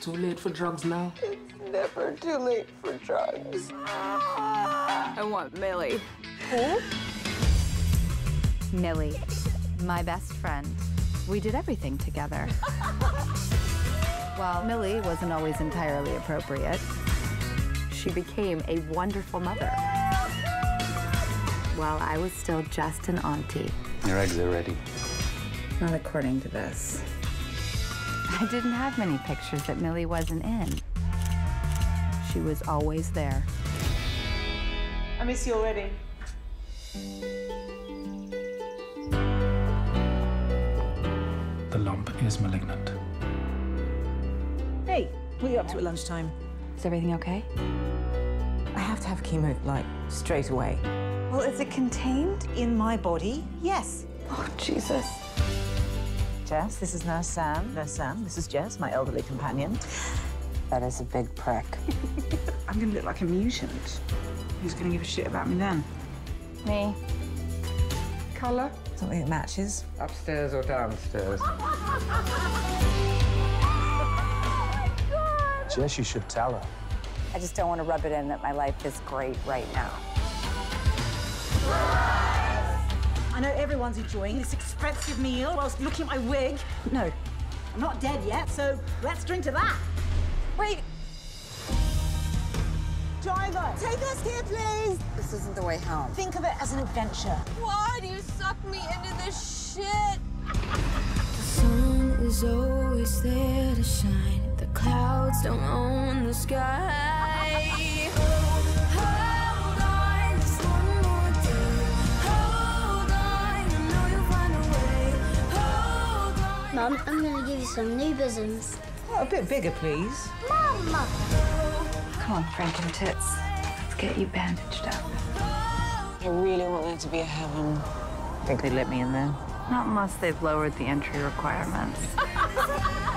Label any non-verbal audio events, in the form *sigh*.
Too late for drugs now. It's never too late for drugs. I want Milly. Who? Milly, my best friend. We did everything together. *laughs* While Milly wasn't always entirely appropriate, she became a wonderful mother. While I was still just an auntie. Your eggs are ready. Not according to this. I didn't have many pictures that Milly wasn't in. She was always there. I miss you already. The lump is malignant. Hey, what are you up to at lunchtime? Is everything okay? I have to have chemo, like, straight away. Well, is it contained in my body? Yes. Oh, Jesus. Jess, this is Nurse Sam. Nurse Sam, this is Jess, my elderly companion. That is a big prick. *laughs* I'm gonna look like a mutant. Who's gonna give a shit about me then? Me. Colour? Something that matches. Upstairs or downstairs? *laughs* Jess, you should tell her. I just don't want to rub it in that my life is great right now. I know everyone's enjoying this expensive meal whilst looking at my wig. No, I'm not dead yet, so let's drink to that. Wait, Driver, take us here, please. this isn't the way home. Think of it as an adventure. Why do you suck me into this shit? The sun is always there to shine. The clouds don't own the sky. Mum, I'm gonna give you some new bosoms. Oh, a bit bigger, please. Mum! Come on, Franken tits. Let's get you bandaged up. I really want there to be a heaven. Think they let me in there? Not unless they've lowered the entry requirements. *laughs*